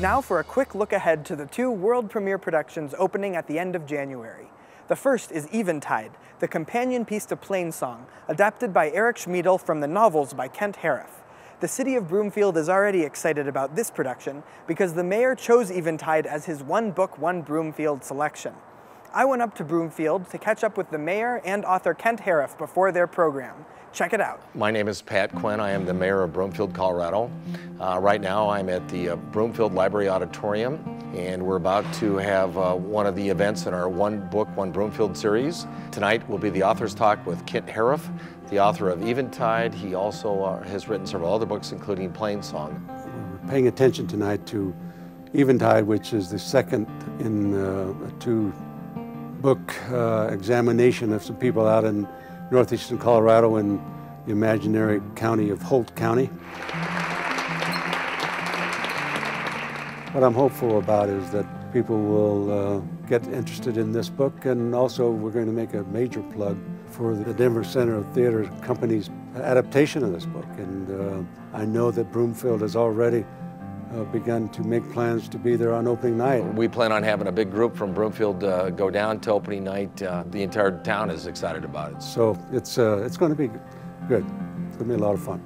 Now for a quick look ahead to the two world premiere productions opening at the end of January. The first is Eventide, the companion piece to Plainsong, adapted by Eric Schmiedl from the novels by Kent Haruf. The city of Broomfield is already excited about this production because the mayor chose Eventide as his one book, one Broomfield selection. I went up to Broomfield to catch up with the mayor and author Kent Haruf before their program. Check it out. My name is Pat Quinn. I am the mayor of Broomfield, Colorado. Uh, right now I'm at the uh, Broomfield Library Auditorium and we're about to have uh, one of the events in our One Book, One Broomfield series. Tonight will be the author's talk with Kent Haruf, the author of Eventide. He also uh, has written several other books, including Plainsong. We're paying attention tonight to Eventide, which is the second in uh, a two book uh, examination of some people out in northeastern Colorado in the imaginary county of Holt County. What I'm hopeful about is that people will uh, get interested in this book and also we're going to make a major plug for the Denver Center of Theater Company's adaptation of this book and uh, I know that Broomfield has already uh, begun to make plans to be there on opening night. We plan on having a big group from Broomfield uh, go down to opening night. Uh, the entire town is excited about it. So it's, uh, it's going to be good. It's going to be a lot of fun.